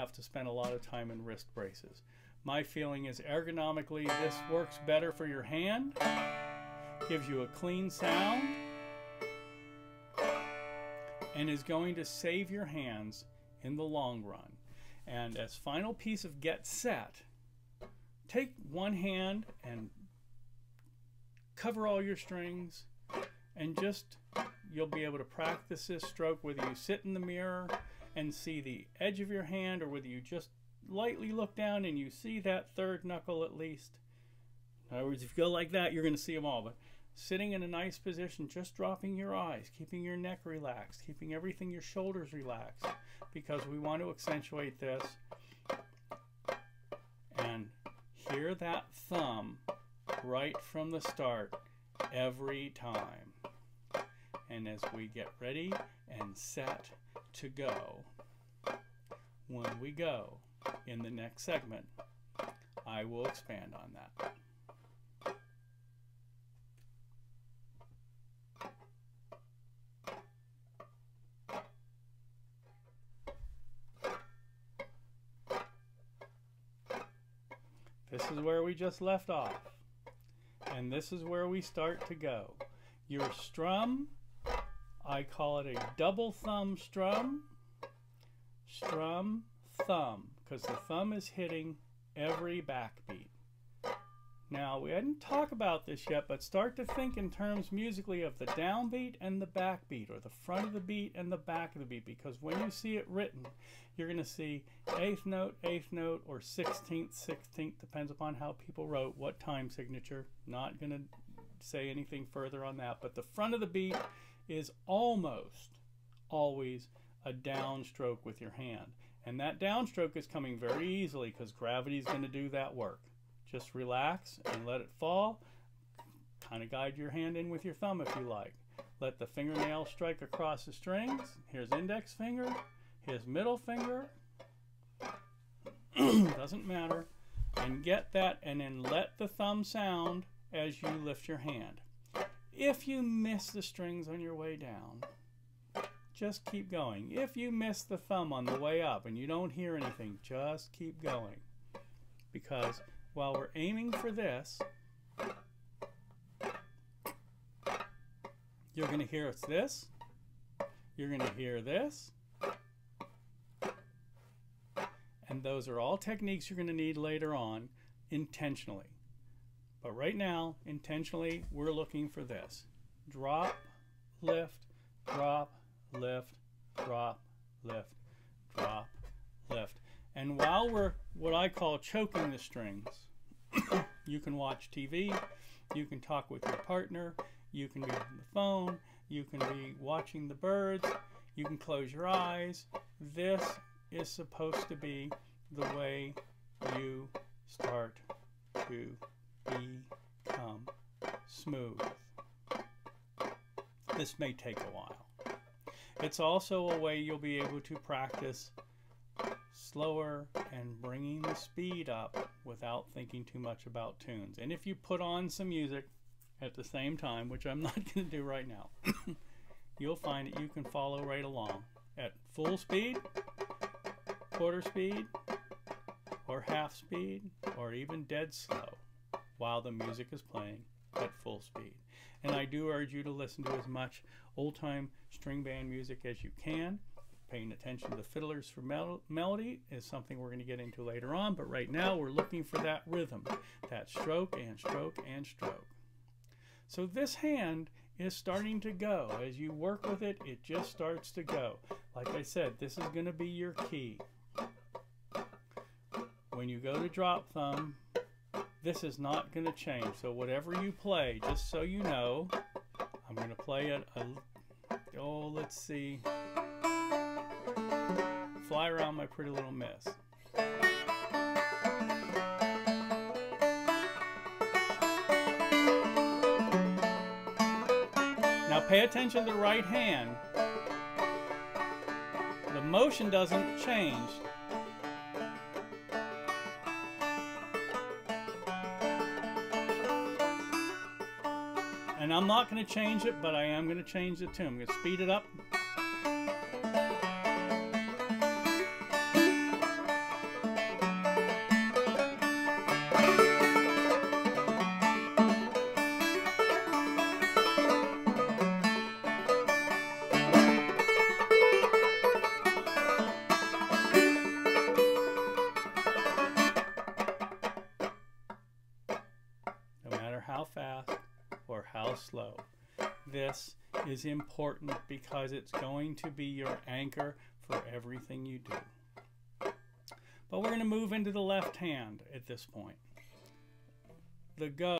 have to spend a lot of time in wrist braces. My feeling is ergonomically this works better for your hand, gives you a clean sound, and is going to save your hands in the long run. And as final piece of get set, take one hand and cover all your strings and just you'll be able to practice this stroke whether you sit in the mirror and see the edge of your hand or whether you just lightly look down and you see that third knuckle at least. In other words, if you go like that, you're going to see them all. But sitting in a nice position, just dropping your eyes, keeping your neck relaxed, keeping everything, your shoulders relaxed, because we want to accentuate this. And hear that thumb right from the start every time. And as we get ready and set to go, when we go in the next segment, I will expand on that. This is where we just left off. And this is where we start to go. Your strum, I call it a double thumb strum. Strum, thumb, because the thumb is hitting every backbeat. Now, we didn't talk about this yet, but start to think in terms musically of the downbeat and the backbeat, or the front of the beat and the back of the beat, because when you see it written, you're going to see eighth note, eighth note, or 16th, 16th, depends upon how people wrote, what time signature. Not going to say anything further on that, but the front of the beat is almost always a downstroke with your hand. And that downstroke is coming very easily because gravity is going to do that work. Just relax and let it fall. Kind of guide your hand in with your thumb if you like. Let the fingernail strike across the strings. Here's index finger. Here's middle finger. Doesn't matter. And get that and then let the thumb sound as you lift your hand. If you miss the strings on your way down, just keep going. If you miss the thumb on the way up and you don't hear anything, just keep going. Because while we're aiming for this, you're going to hear it's this, you're going to hear this, and those are all techniques you're going to need later on intentionally. But right now, intentionally, we're looking for this. Drop, lift, drop, lift, drop, lift, drop, lift. And while we're what I call choking the strings, you can watch TV, you can talk with your partner, you can be on the phone, you can be watching the birds, you can close your eyes. This is supposed to be the way you start to become smooth. This may take a while. It's also a way you'll be able to practice slower and bringing the speed up without thinking too much about tunes. And if you put on some music at the same time, which I'm not going to do right now, you'll find that you can follow right along at full speed, quarter speed, or half speed, or even dead slow while the music is playing at full speed. And I do urge you to listen to as much old time string band music as you can. Paying attention to the fiddlers for mel melody is something we're going to get into later on, but right now we're looking for that rhythm, that stroke and stroke and stroke. So this hand is starting to go. As you work with it, it just starts to go. Like I said, this is going to be your key. When you go to drop thumb, this is not going to change. So whatever you play, just so you know, I'm going to play it, a, oh, let's see, Fly Around My Pretty Little Miss. Now pay attention to the right hand. The motion doesn't change. And I'm not going to change it, but I am going to change the tune. I'm going to speed it up. Slow. This is important because it's going to be your anchor for everything you do. But we're going to move into the left hand at this point. The go